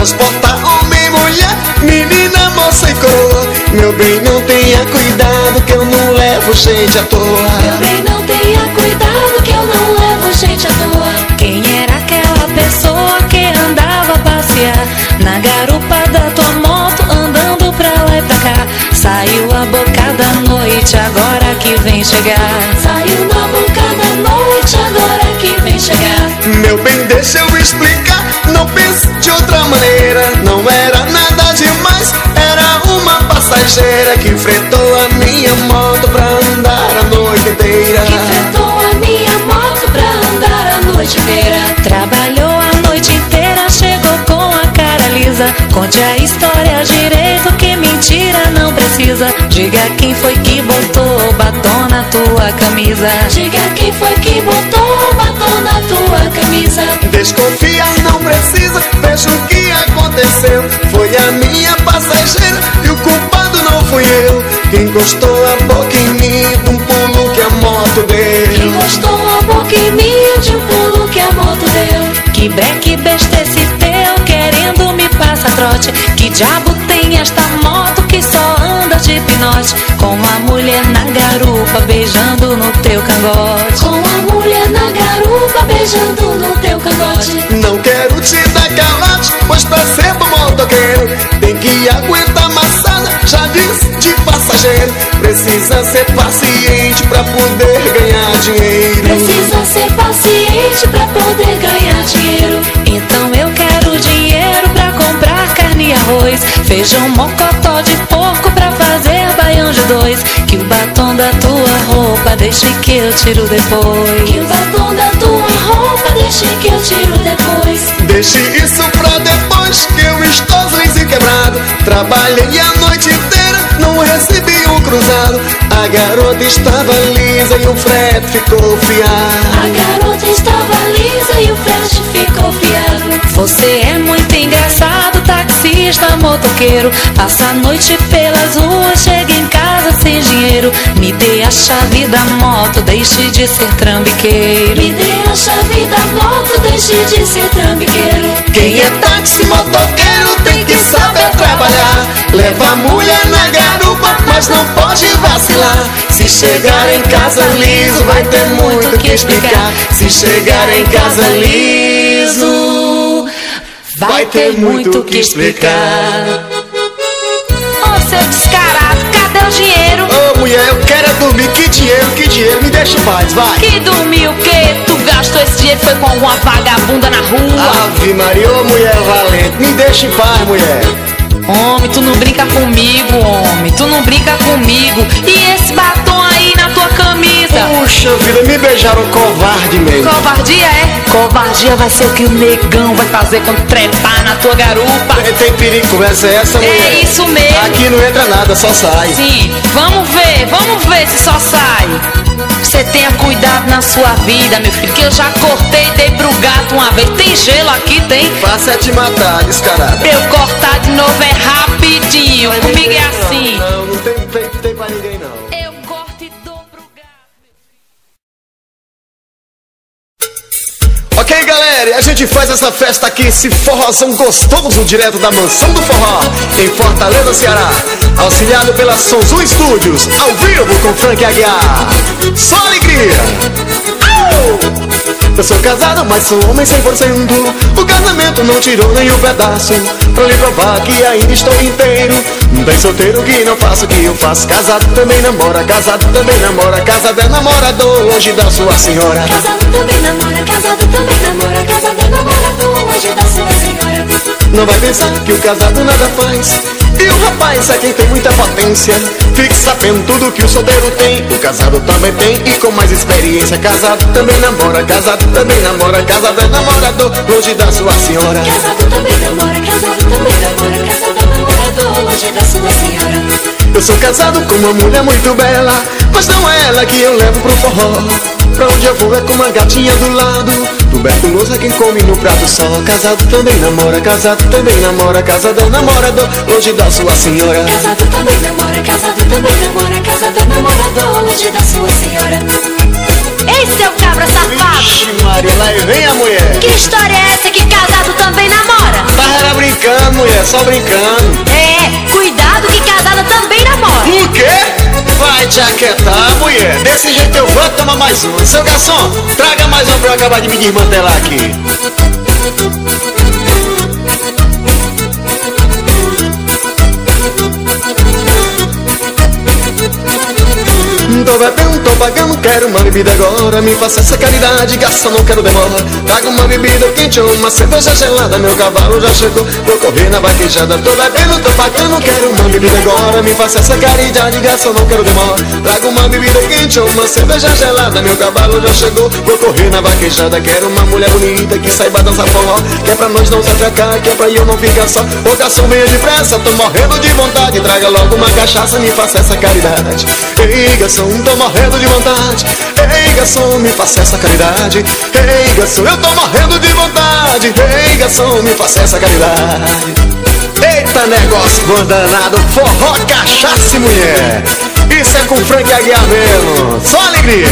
transportar homem mulher, menina, moça e coroa. Meu bem, não tenha cuidado que eu não levo gente à toa. Meu bem, não tenha cuidado que eu não levo gente à toa. Quem era aquela pessoa que andava a passear na garupa da tua moto, andando pra lá e pra cá? Saiu a boca da noite, agora que vem chegar. Saiu na boca noite, agora que vem chegar. Meu bem, deixa eu explicar. Não pense de outra maneira. Não era nada demais. Era uma passageira que enfrentou a minha moto pra andar a noite inteira. Que enfrentou a minha moto pra andar a noite inteira. Trabalhou a noite inteira, chegou com a cara lisa. Conte a história não precisa. Diga quem foi que botou batom na tua camisa. Diga quem foi que botou batom na tua camisa. Desconfiar não precisa. Veja o que aconteceu. Foi a minha passageira e o culpado não fui eu. Que encostou a boca em mim de um pulo que a moto deu. Encostou a boca em mim de um pulo que a moto deu. Que breque besta esse teu, querendo me passar trote. Que diabo Com a mulher na garupa, beijando no teu cangote. Com a mulher na garupa beijando no teu cangote. Não quero te dar calote, pois pra ser bom motoqueiro tem que aguentar amassada, já disse de passageiro. Precisa ser paciente pra poder ganhar dinheiro. Precisa ser paciente pra poder ganhar dinheiro. Então eu quero dinheiro pra comprar carne e arroz. Feijão mocotó roupa deixe que eu tiro depois. Que o batom da tua roupa deixe que eu tiro depois. Deixe isso pra depois que eu estou liso e quebrado. Trabalhei a noite inteira, não recebi um cruzado. A garota estava lisa e o frete ficou fiado. A garota estava lisa e o frete ficou fiado. Você é muito engraçado, taxista, motoqueiro. Passa a noite pelas ruas, chega em casa sem dinheiro. Me dê a chave da moto, deixe de ser trambiqueiro. Me dê a chave da moto, deixe de ser trambiqueiro. Quem é táxi motoqueiro tem que saber trabalhar. Leva a mulher na garupa, mas não pode vacilar. Se chegar em casa liso, vai ter muito que explicar. Se chegar em casa liso, vai ter muito que explicar. Ô dinheiro? Ô mulher, eu quero é dormir. Que dinheiro, que dinheiro, me deixa em paz, vai. Que dormiu o quê? Tu gastou esse dinheiro foi com alguma vagabunda na rua? Ave Maria, ô mulher valente, me deixa em paz, mulher. Homem, tu não brinca comigo, homem. Tu não brinca comigo. E esse batom na tua camisa? Puxa vida, me beijaram covarde mesmo. Covardia é? Covardia vai ser o que o negão vai fazer quando trepar na tua garupa. Tem, tem perigo, conversa é essa, mulher? É isso mesmo. Aqui não entra nada, só sai. Sim, vamos ver, vamos ver se só sai. Você tenha cuidado na sua vida, meu filho, que eu já cortei e dei pro gato uma vez. Tem gelo aqui, tem? Faça é te matar, descarado. Pra eu cortar de novo é rapidinho. Comigo é assim. Não, não tem, tem, tem pra ninguém A gente faz essa festa aqui, esse forrozão gostoso, direto da mansão do forró, em Fortaleza, Ceará. Auxiliado pela Sonzu Studios, ao vivo com Frank Aguiar. Só alegria! Eu sou casado, mas sou homem 100%. O casamento não tirou nem um pedaço. Pra lhe provar que ainda estou inteiro. Bem solteiro que não faço o que eu faço. Casado também namora, casado também namora. Casado é namorador, longe da sua senhora. Casado também namora, casado também namora, casado é namorador, longe da sua senhora. Não vai pensar que o casado nada faz. E o rapaz é quem tem muita potência. Fique sabendo tudo que o solteiro tem. O casado também tem e com mais experiência. Casado também namora, casado também namora. Casado é namorador, longe da sua senhora. Casado também namora, casado também namora, casado é namorador, longe da sua senhora. Eu sou casado com uma mulher muito bela. Mas não é ela que eu levo pro forró. Pra onde eu vou é com uma gatinha do lado. Tuberculoso é quem come no prato só. Casado também namora, casado também namora. Casado é namorador, longe da sua senhora. Casado também namora, casado também namora, casado é namorador, longe da sua senhora. Ei, seu cabra safado! Vixe Maria, lá vem a mulher. Que história é essa que casado também namora? Tava era brincando, mulher, só brincando. É, cuidado que casada também namora. O quê? Vai te aquietar, mulher. Desse jeito eu vou tomar mais um. Seu garçom, traga mais um pra eu acabar de me desmantelar aqui. Quero uma bebida agora Me faça essa caridade, gasta, não quero demora. Traga uma bebida quente ou uma cerveja gelada Meu cavalo já chegou, vou correr na vaquejada Tô bebendo, tô pagando, quero uma bebida agora Me faça essa caridade, gasta, não quero demora. Traga uma bebida quente ou uma cerveja gelada Meu cavalo já chegou, vou correr na vaquejada Quero uma mulher bonita que saiba dançar forró. Que é pra nós não se atracar, que é pra eu não ficar só. Ô garçom, venha depressa, tô morrendo de vontade. Traga logo uma cachaça, me faça essa caridade. Ei, garçom, tô morrendo de vontade Ei, garçom, me faça essa caridade. Ei, garçom, eu tô morrendo de vontade. Ei, garçom, me faça essa caridade. Eita negócio bom danado, forró, cachaça e mulher. Isso é com Frank Aguiar mesmo, só alegria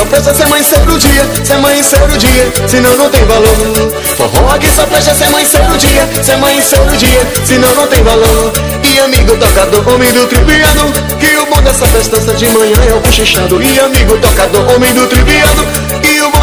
só presta se amanhecer o dia, se amanhecer o dia, senão não tem valor. Forró que só presta se amanhecer o dia, se amanhecer o dia, senão não tem valor. E amigo tocador, homem do triviano, que o bom dessa festança de manhã é o cochichado. E amigo tocador, homem do triviano,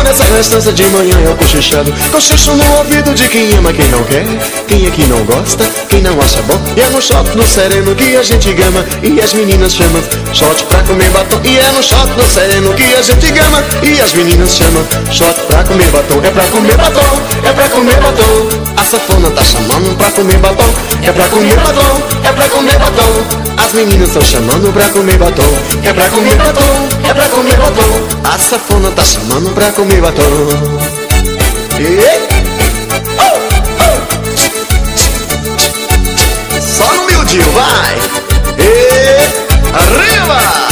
e dessa festança de manhã é o cochichado. Cochicho no ouvido de quem ama, quem não quer, quem é que não gosta, quem não acha bom. E é no shot no sereno que a gente gama, e as meninas chamam shot pra comer batom. E é no shot no sereno que a gente gama, e as meninas chamam shot pra comer batom. É pra comer batom, é pra comer batom. A safona tá chamando pra comer batom, é pra comer batom, é pra comer batom. As meninas estão chamando pra comer batom, é pra comer batom, é pra comer batom. A safona tá chamando pra comer de batom. E... Só no miudinho, vai! E... Arriba!